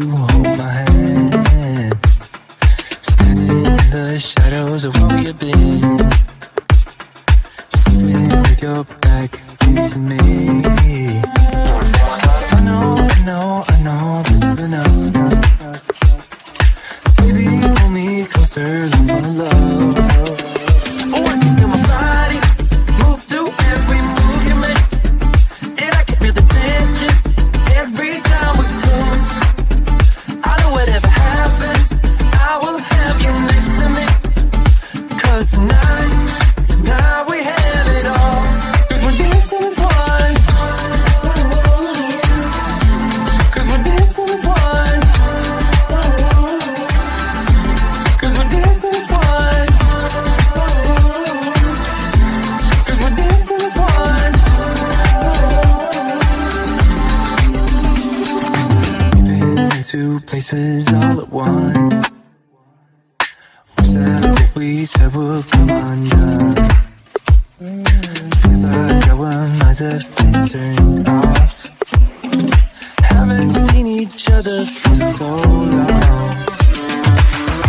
to hold my hand. Standing in the shadows of where you've been. Sleeping with your back facing me. places all at once. Was that what we said would come undone? Feels like our minds have been turned off. Haven't seen each other for so long.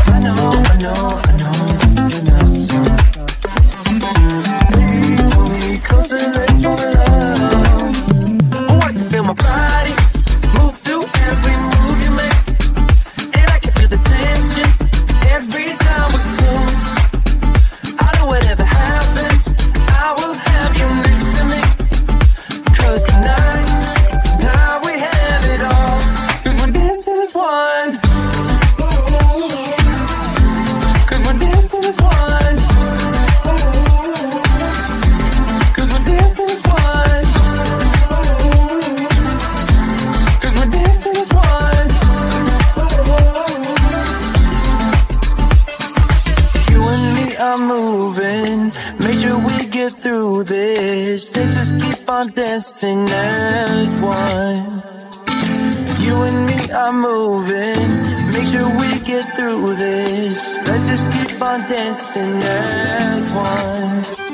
I know, I know, I know Dancing as one. You and me are moving. Make sure we get through this. Let's just keep on dancing as one.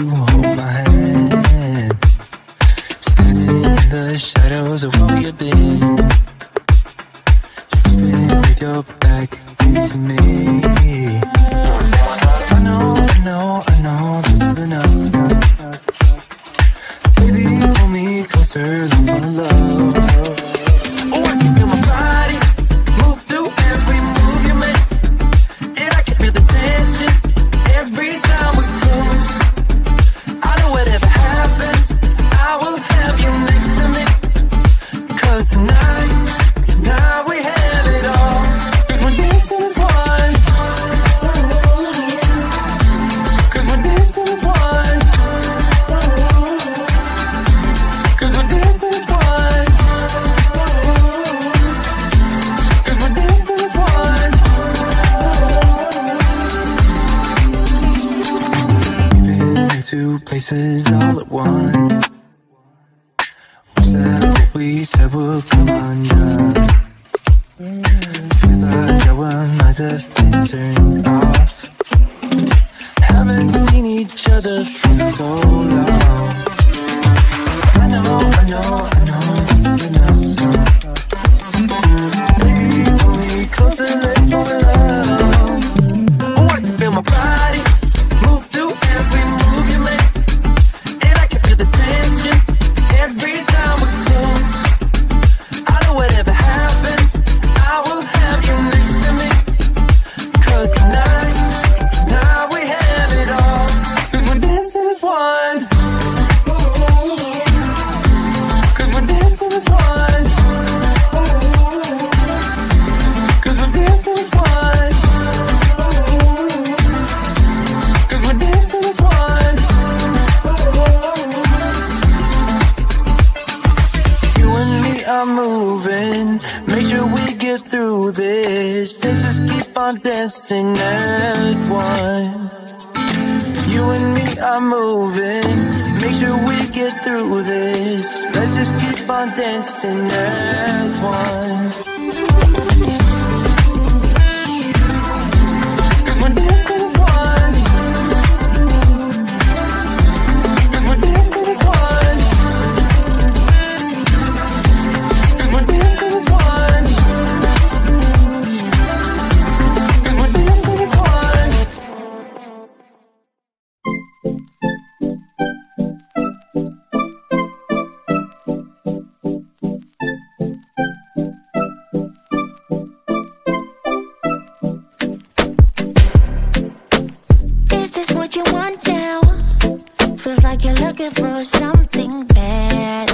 to places all at once Was that what we said would come undone? Feels like our minds have been turned off Haven't seen each other for so long do this. They just keep on dancing as one. You and me are moving. Make sure we get through this. Let's just keep on dancing as one. this what you want now? Feels like you're looking for something bad